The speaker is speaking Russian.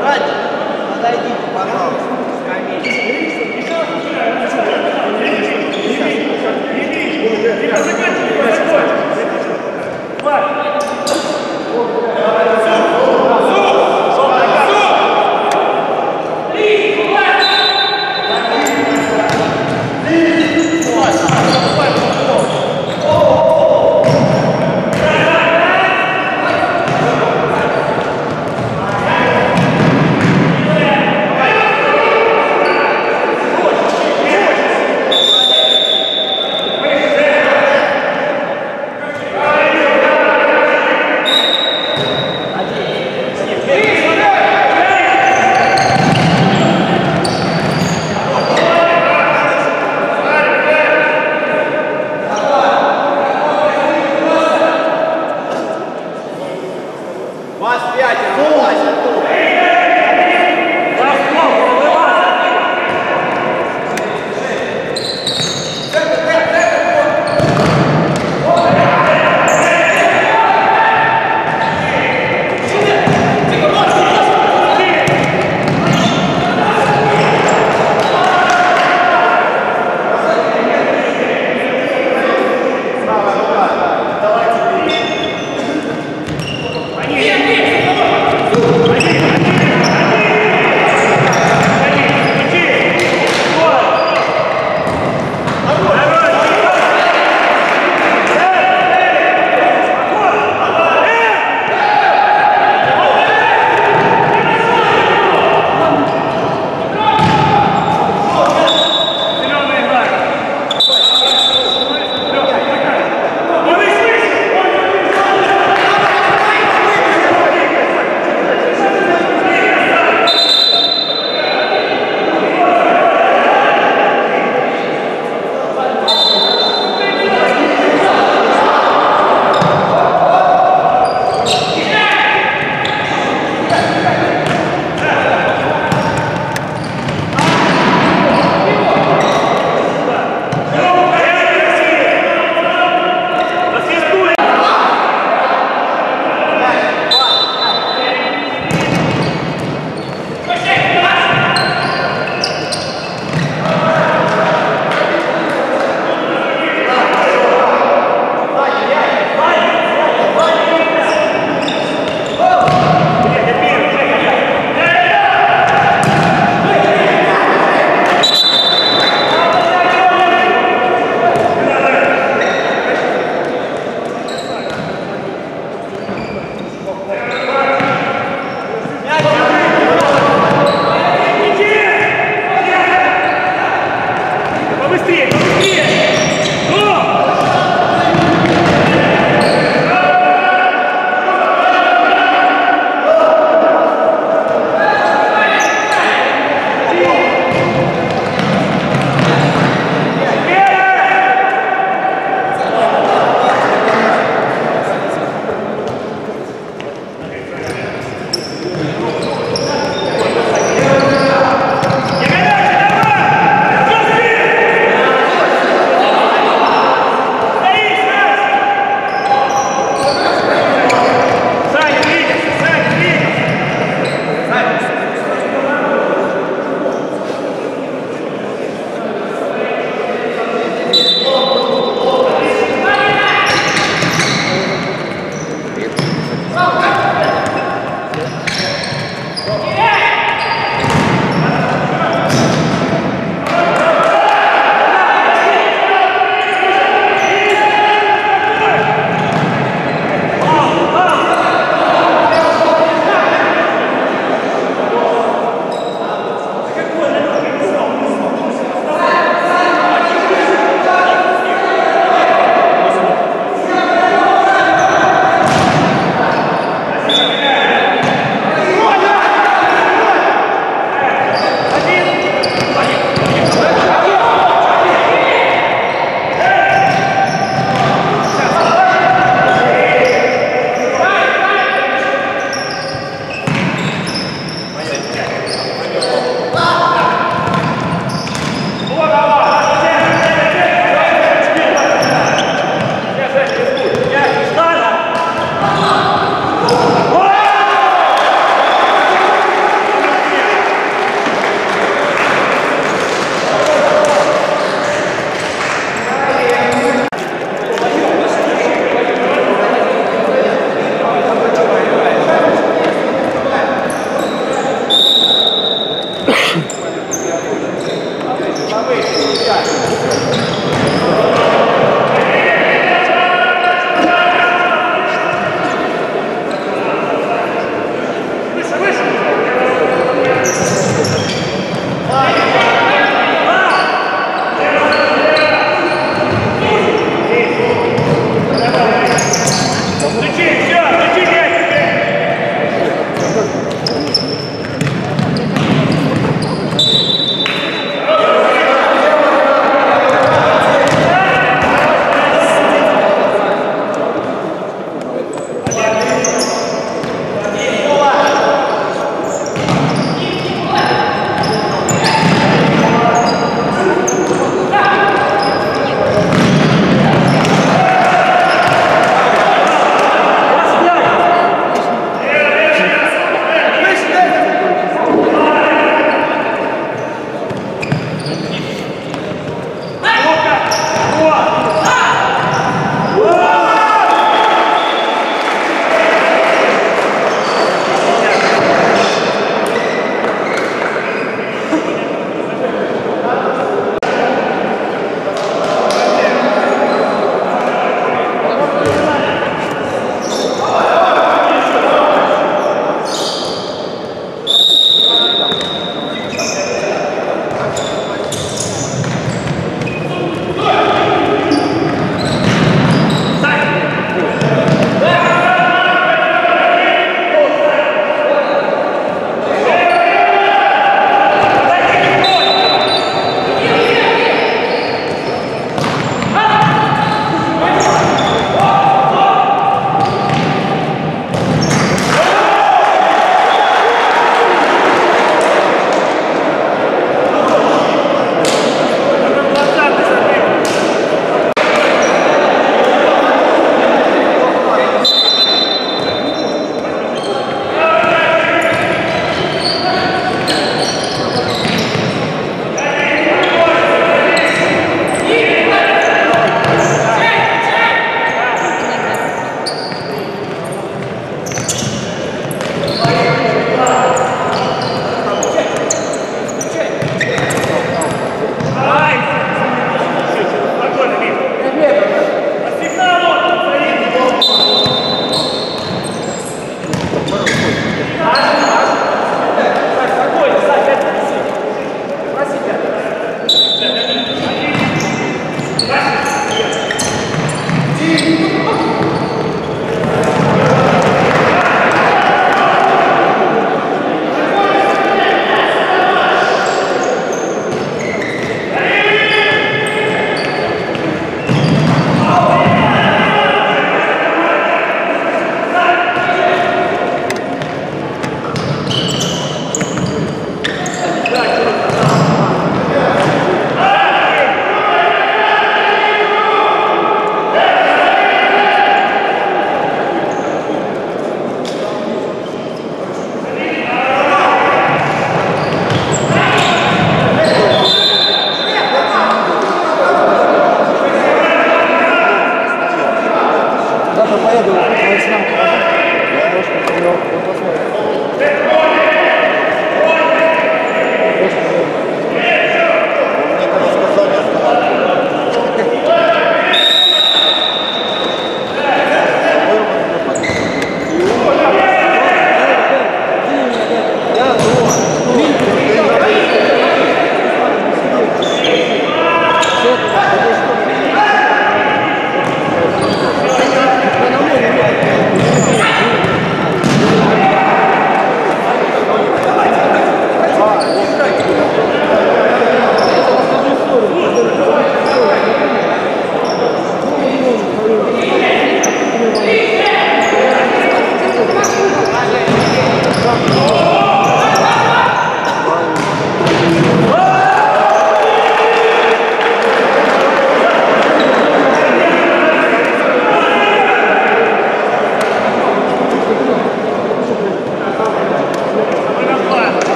Братья, подойдите, пожалуйста.